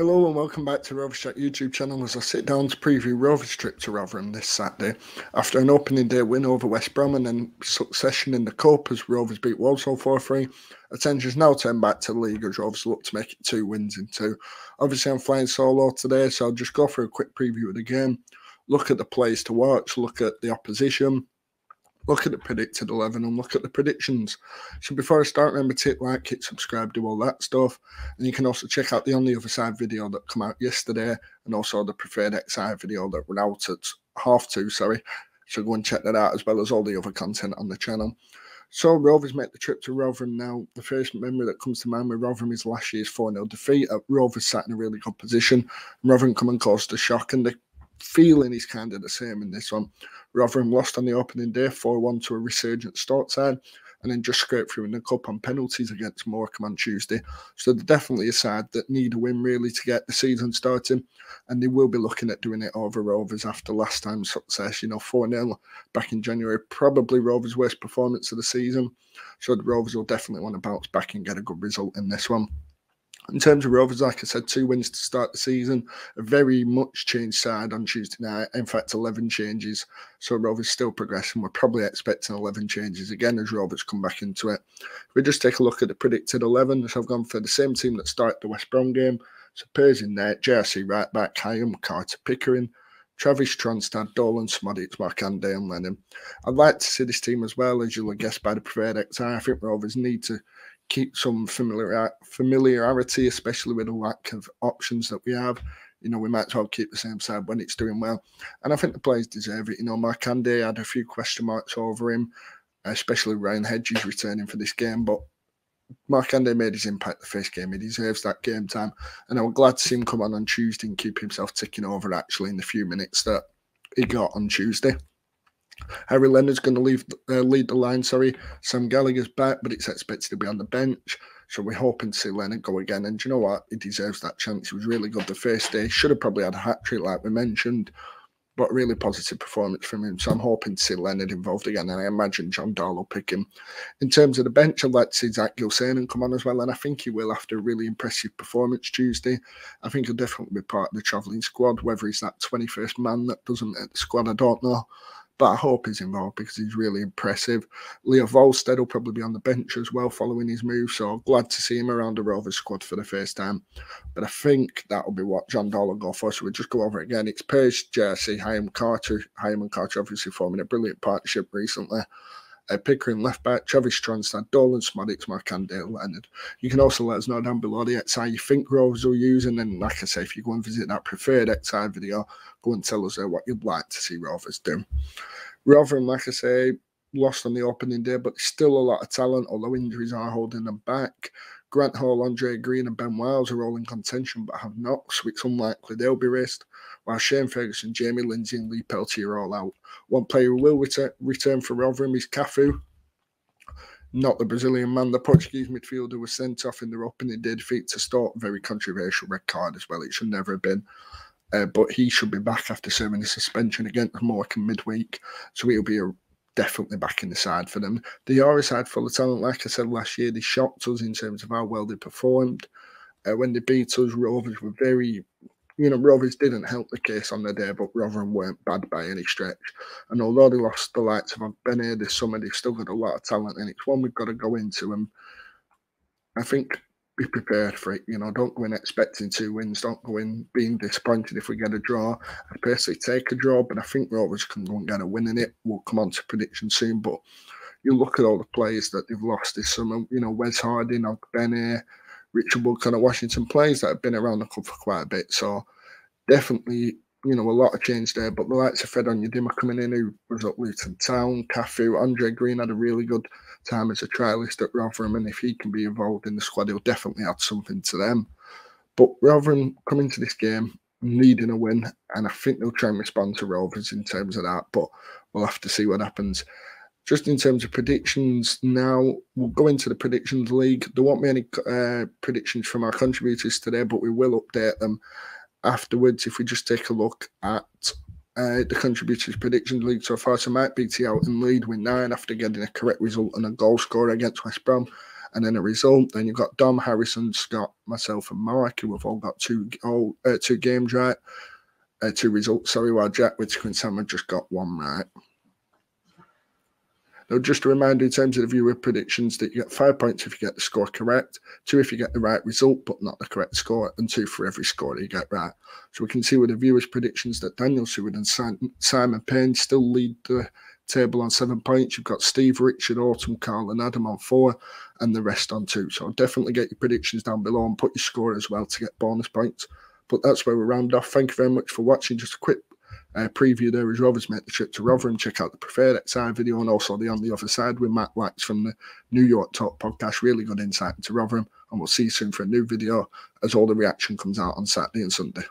Hello and welcome back to Rovers Chat YouTube channel as I sit down to preview Rovers' trip to Rotherham this Saturday. After an opening day win over West Brom and then succession in the Cup as Rovers beat Walsall 4-3, attention's now turned back to the league as Rovers look to make it two wins in two. Obviously I'm flying solo today so I'll just go for a quick preview of the game, look at the plays to watch, look at the opposition, look at the predicted 11 and look at the predictions. So before I start, remember to hit like, hit subscribe, do all that stuff. And you can also check out the On the Other Side video that come out yesterday and also the Preferred XI video that went out at half two, sorry. So go and check that out as well as all the other content on the channel. So Rovers make the trip to Rotherham now. The first memory that comes to mind with Rotherham is last year's 4-0 defeat. Rovers sat in a really good position. Rotherham come and caused a shock and they feeling is kind of the same in this one. Rotherham lost on the opening day 4 1 to a resurgent start side and then just scraped through in the cup on penalties against Morecambe on Tuesday. So they're definitely a side that need a win really to get the season starting, and they will be looking at doing it over Rovers after last time's success. You know, 4 0 back in January, probably Rovers' worst performance of the season. So the Rovers will definitely want to bounce back and get a good result in this one. In terms of Rovers, like I said, two wins to start the season. A very much changed side on Tuesday night. In fact, 11 changes. So Rovers still progressing. We're probably expecting 11 changes again as Rovers come back into it. If we just take a look at the predicted 11, so I've gone for the same team that started the West Brom game. So Pears in there, JRC right back, Hyam, Carter Pickering, Travis Tronstad, Dolan, Szmodics, Markanday, and Leonard. I'd like to see this team as well, as you'll guess by the preferred XI. I think Rovers need to keep some familiar, familiarity, especially with the lack of options that we have. You know, we might as well keep the same side when it's doing well. And I think the players deserve it. You know, Markanday had a few question marks over him, especially Ryan Hedges returning for this game. But Markanday made his impact the first game. He deserves that game time. And I'm glad to see him come on on Tuesday and keep himself ticking over actually in the few minutes that he got on Tuesday. Harry Leonard's going to leave, uh, lead the line. Sorry, Sam Gallagher's back, but it's expected to be on the bench. So we're hoping to see Leonard go again. And you know what? He deserves that chance. He was really good the first day. Should have probably had a hat trick, like we mentioned, but really positive performance from him. So I'm hoping to see Leonard involved again. And I imagine Jon Dahl will pick him. In terms of the bench, I'd like to see Zak Gilsenan come on as well. And I think he will after a really impressive performance Tuesday. I think he'll definitely be part of the travelling squad. Whether he's that 21st man that doesn't make the squad, I don't know but I hope he's involved because he's really impressive. Leo Wahlstedt will probably be on the bench as well following his move, so glad to see him around the Rovers squad for the first time. But I think that'll be what Jon Dahl will go for, so we'll just go over it again. It's Page, Jersey, Hyam Carter. Hyam and Carter obviously forming a brilliant partnership recently uh, Pickering left back, Travis Tronstad, Dolan Szmodics, Markanday, Leonard. You can also let us know down below the XI you think Rovers will use. And then, like I say, if you go and visit that preferred XI video, go and tell us uh, what you'd like to see Rovers do. Rotherham, like I say, lost on the opening day, but still a lot of talent, although injuries are holding them back. Grant Hall, Andre Green, and Ben Wiles are all in contention but have knocks, so it's unlikely they'll be raced, while Shane Ferguson, Jamie Lindsay, and Lee Peltier are all out. One player who will return, return for Rotherham is Cafu, not the Brazilian man. The Portuguese midfielder was sent off in their opening day defeat to Stoke. Very controversial red card as well. It should never have been. Uh, but he should be back after serving a suspension against Morecambe midweek. So he'll be a definitely back in the side for them. They are a side full of talent. Like I said last year, they shocked us in terms of how well they performed. Uh, when they beat us, Rovers were very, you know, Rovers didn't help the case on the day, but Rotherham weren't bad by any stretch. And although they lost the likes of Ben here this summer, they've still got a lot of talent, and it's one we've got to go into. And I think be prepared for it. You know, don't go in expecting two wins. Don't go in being disappointed if we get a draw. I personally take a draw, but I think Rovers can go and get a win in it. We'll come on to prediction soon, but you look at all the players that they've lost this summer. You know, Wes Harding, Benny, Richard Wood, kind of Washington players that have been around the club for quite a bit. So definitely you know, a lot of change there. But the likes of Fred Onyedinma coming in, who was at Luton Town, Cafu, Andre Green had a really good time as a trialist at Rotherham, and if he can be involved in the squad, he'll definitely add something to them. But Rotherham coming to this game needing a win, and I think they'll try and respond to Rovers in terms of that. But we'll have to see what happens. Just in terms of predictions, now we'll go into the predictions league. There won't be any uh, predictions from our contributors today, but we will update them afterwards, if we just take a look at uh, the contributors' predictions league so far, so Mike BT out in lead with nine after getting a correct result and a goal scorer against West Brom. and then a result. Then you've got Dom, Harrison, Scott, myself, and Mark, who have all got two all, uh, two games right, uh, two results. Sorry, while Jack Whitaker and Sam have just got one right. Now, just a reminder in terms of the viewer predictions that you get five points if you get the score correct, two if you get the right result but not the correct score, and two for every score that you get right. So we can see with the viewers' predictions that Daniel Seward and Simon Payne still lead the table on seven points. You've got Steve, Richard, Autumn, Carl, and Adam on four, and the rest on two. So definitely get your predictions down below and put your score as well to get bonus points. But that's where we round off. Thank you very much for watching. Just a quick uh, preview there as Rovers make the trip to Rotherham. Check out the Preferred XI video and also the On the Other Side with Matt Wax from the New York Talk podcast. Really good insight into Rotherham. And we'll see you soon for a new video as all the reaction comes out on Saturday and Sunday.